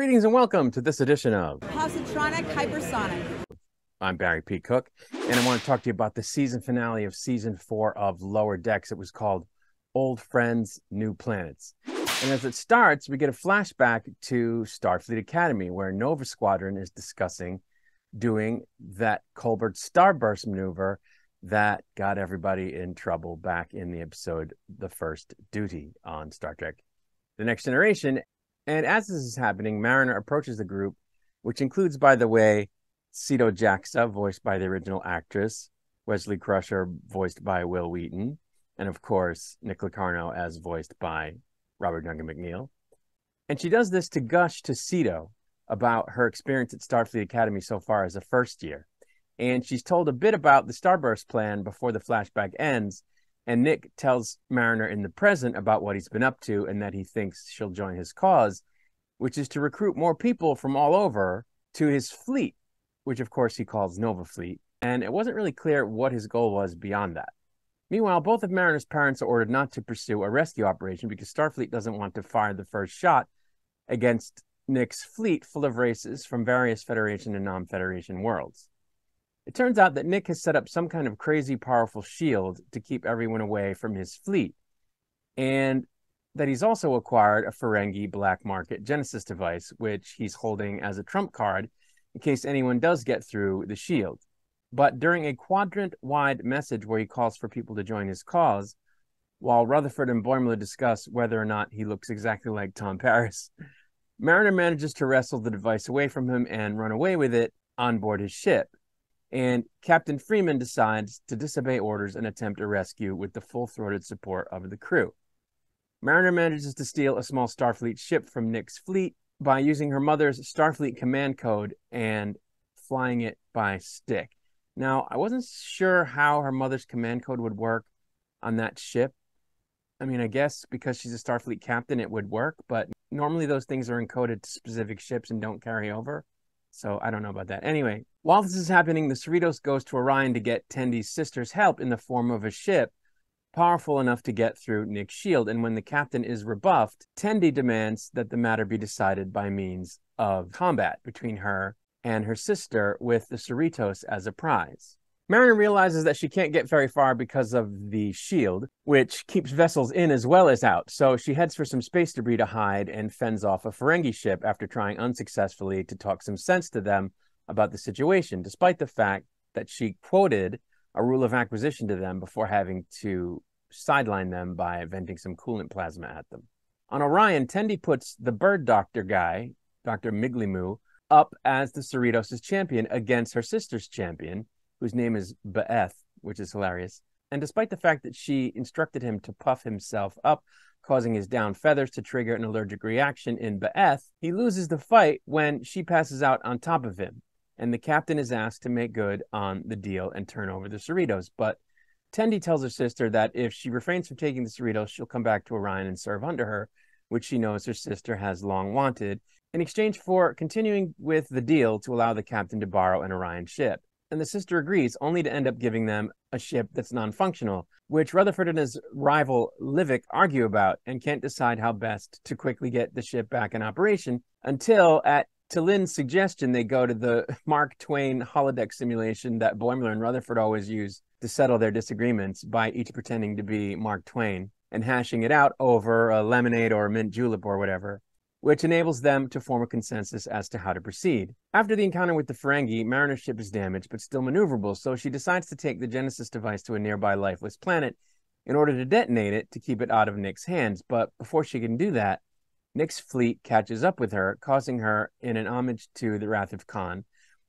Greetings and welcome to this edition of Positronic Hypersonic. I'm Barry P. Cook, and I want to talk to you about the season finale of season four of Lower Decks. It was called Old Friends, New Planets. And as it starts, we get a flashback to Starfleet Academy, where Nova Squadron is discussing doing that Kolvoord Starburst maneuver that got everybody in trouble back in the episode The First Duty on Star Trek The Next Generation. And as this is happening, Mariner approaches the group, which includes, by the way, Sito Jaxa, voiced by the original actress, Wesley Crusher, voiced by Wil Wheaton, and of course, Nick Locarno, as voiced by Robert Duncan McNeill. And she does this to gush to Sito about her experience at Starfleet Academy so far as a first year. And she's told a bit about the Starburst plan before the flashback ends. And Nick tells Mariner in the present about what he's been up to and that he thinks she'll join his cause, which is to recruit more people from all over to his fleet, which of course he calls Nova Fleet. And it wasn't really clear what his goal was beyond that. Meanwhile, both of Mariner's parents are ordered not to pursue a rescue operation because Starfleet doesn't want to fire the first shot against Nick's fleet full of races from various Federation and non Federation worlds. It turns out that Nick has set up some kind of crazy powerful shield to keep everyone away from his fleet, and that he's also acquired a Ferengi black market Genesis device, which he's holding as a trump card in case anyone does get through the shield. But during a quadrant wide message where he calls for people to join his cause, while Rutherford and Boimler discuss whether or not he looks exactly like Tom Paris, Mariner manages to wrestle the device away from him and run away with it on board his ship. And Captain Freeman decides to disobey orders and attempt a rescue with the full throated support of the crew. Mariner manages to steal a small Starfleet ship from Nick's fleet by using her mother's Starfleet command code and flying it by stick. Now, I wasn't sure how her mother's command code would work on that ship. I mean, I guess because she's a Starfleet captain, it would work, but normally those things are encoded to specific ships and don't carry over. So I don't know about that. Anyway, while this is happening, the Cerritos goes to Orion to get Tendi's sister's help in the form of a ship powerful enough to get through Nick's shield. And when the captain is rebuffed, Tendi demands that the matter be decided by means of combat between her and her sister with the Cerritos as a prize. Mariner realizes that she can't get very far because of the shield, which keeps vessels in as well as out. So she heads for some space debris to hide and fends off a Ferengi ship after trying unsuccessfully to talk some sense to them about the situation, despite the fact that she quoted a rule of acquisition to them before having to sideline them by venting some coolant plasma at them. On Orion, Tendi puts the bird doctor guy, Dr. Migleemo, up as the Cerritos' champion against her sister's champion, whose name is Ba'eth, which is hilarious. And despite the fact that she instructed him to puff himself up, causing his down feathers to trigger an allergic reaction in Ba'eth, he loses the fight when she passes out on top of him. And the captain is asked to make good on the deal and turn over the Cerritos. But Tendi tells her sister that if she refrains from taking the Cerritos, she'll come back to Orion and serve under her, which she knows her sister has long wanted, in exchange for continuing with the deal to allow the captain to borrow an Orion ship and the sister agrees, only to end up giving them a ship that's non functional, which Rutherford and his rival Livik argue about and can't decide how best to quickly get the ship back in operation until, at T'Lyn's suggestion, they go to the Mark Twain holodeck simulation that Boimler and Rutherford always use to settle their disagreements by each pretending to be Mark Twain and hashing it out over a lemonade or a mint julep or whatever which enables them to form a consensus as to how to proceed. After the encounter with the Ferengi, Mariner's ship is damaged but still maneuverable, so she decides to take the Genesis device to a nearby lifeless planet in order to detonate it to keep it out of Nick's hands. But before she can do that, Nick's fleet catches up with her, causing her, in an homage to the Wrath of Khan,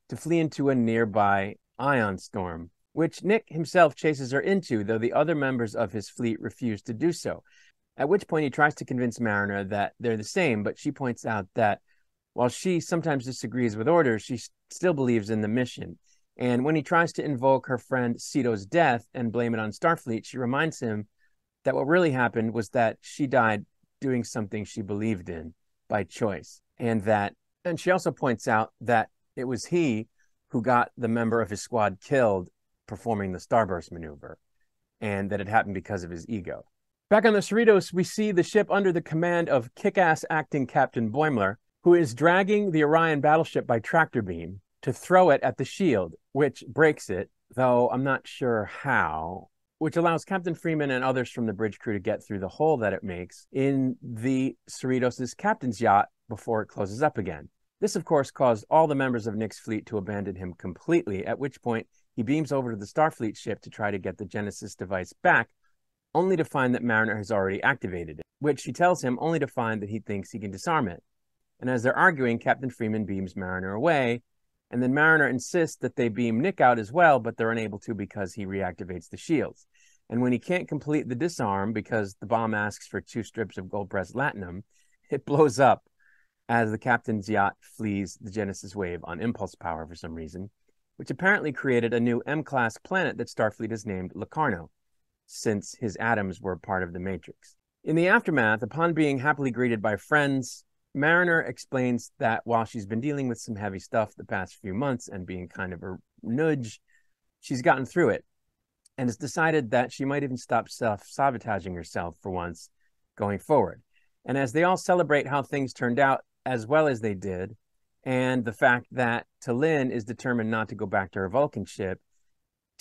to flee into a nearby ion storm, which Nick himself chases her into, though the other members of his fleet refuse to do so. At which point he tries to convince Mariner that they're the same, but she points out that while she sometimes disagrees with orders, she still believes in the mission. And when he tries to invoke her friend Sito's death and blame it on Starfleet, she reminds him that what really happened was that she died doing something she believed in by choice. And that, and she also points out that it was he who got the member of his squad killed performing the Starburst maneuver, and that it happened because of his ego. Back on the Cerritos, we see the ship under the command of kick ass acting Captain Boimler. who is dragging the Orion battleship by tractor beam to throw it at the shield, which breaks it, though I'm not sure how, which allows Captain Freeman and others from the bridge crew to get through the hole that it makes in the Cerritos' captain's yacht before it closes up again. This, of course, caused all the members of Nick's fleet to abandon him completely, at which point he beams over to the Starfleet ship to try to get the Genesis device back, only to find that Mariner has already activated it, which he tells him only to find that he thinks he can disarm it. And as they're arguing, Captain Freeman beams Mariner away, and then Mariner insists that they beam Nick out as well, but they're unable to because he reactivates the shields. And when he can't complete the disarm because the bomb asks for two strips of gold pressed latinum, it blows up as the captain's yacht flees the Genesis wave on impulse power for some reason, which apparently created a new M class planet that Starfleet has named Locarno, since his atoms were part of the Matrix. In the aftermath, upon being happily greeted by friends, Mariner explains that while she's been dealing with some heavy stuff the past few months and being kind of a nudge, she's gotten through it and has decided that she might even stop self sabotaging herself for once going forward. And as they all celebrate how things turned out as well as they did, and the fact that T'Lyn is determined not to go back to her Vulcan ship,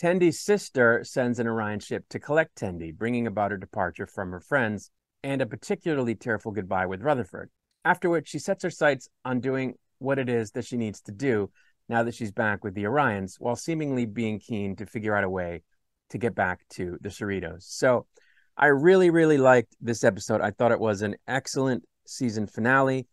Tendi's sister sends an Orion ship to collect Tendi, bringing about her departure from her friends and a particularly tearful goodbye with Rutherford. After which, she sets her sights on doing what it is that she needs to do now that she's back with the Orions, while seemingly being keen to figure out a way to get back to the Cerritos. So I really, really liked this episode. I thought it was an excellent season finale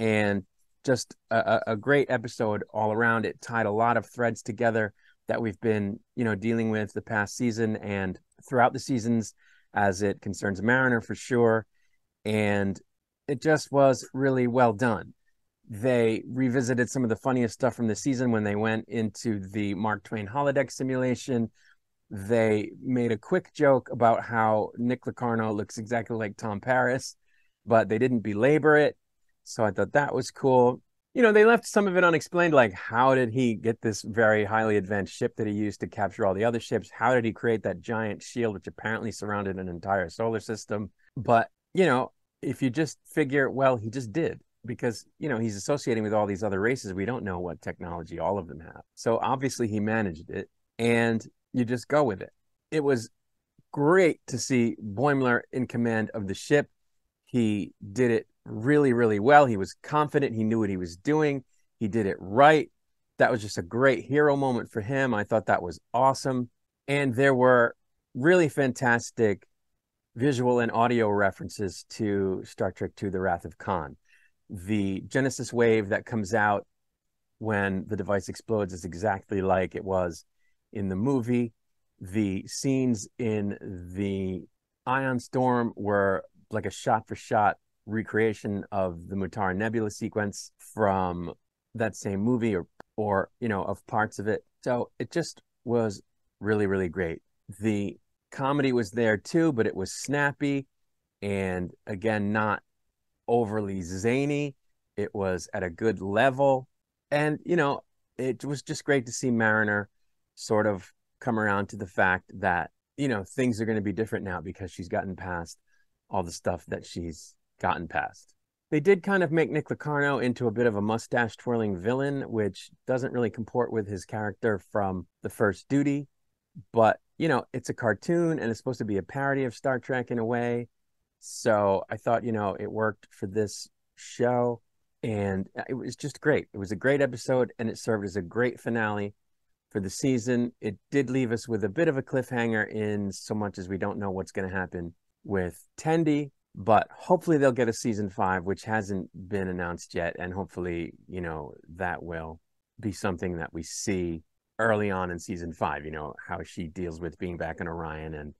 and just a, a great episode all around. It tied a lot of threads together that we've been, you know, dealing with the past season and throughout the seasons as it concerns Mariner for sure. And it just was really well done. They revisited some of the funniest stuff from the season when they went into the Mark Twain holodeck simulation. They made a quick joke about how Nick Locarno looks exactly like Tom Paris, but they didn't belabor it. So I thought that was cool. You know, they left some of it unexplained, like how did he get this very highly advanced ship that he used to capture all the other ships? How did he create that giant shield, which apparently surrounded an entire solar system? But, you know, if you just figure, well, he just did because you know he's associating with all these other races. We don't know what technology all of them have. So obviously he managed it, and you just go with it. It was great to see Boimler in command of the ship. He did it really, really well. He was confident. He knew what he was doing. He did it right. That was just a great hero moment for him. I thought that was awesome. And there were really fantastic visual and audio references to Star Trek II The Wrath of Khan. The Genesis wave that comes out when the device explodes is exactly like it was in the movie. The scenes in the Ion Storm were like a shot for shot recreation of the Mutara Nebula sequence from that same movie or or you know of parts of it. So it just was really really great. The comedy was there too, but it was snappy and again, not overly zany. It was at a good level. And, you know, it was just great to see Mariner sort of come around to the fact that, you know, things are going to be different now because she's gotten past all the stuff that she's gotten past. They did kind of make Nick Locarno into a bit of a mustache twirling villain, which doesn't really comport with his character from the first duty. But you know, it's a cartoon and it's supposed to be a parody of Star Trek in a way. So I thought, you know, it worked for this show and uh, it was just great. It was a great episode and it served as a great finale for the season. It did leave us with a bit of a cliffhanger in so much as we don't know what's going to happen with Tendi, but hopefully they'll get a season five, which hasn't been announced yet. And hopefully, you know, that will be something that we see early on in season five, you know, how she deals with being back in Orion and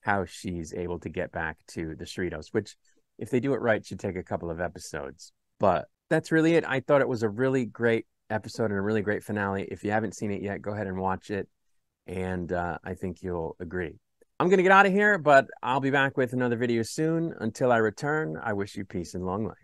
how she's able to get back to the Cerritos, which, if they do it right, should take a couple of episodes. But that's really it. I thought it was a really great episode and a really great finale. If you haven't seen it yet, go ahead and watch it. And uh, I think you'll agree. I'm going to get out of here, but I'll be back with another video soon. Until I return, I wish you peace and long life.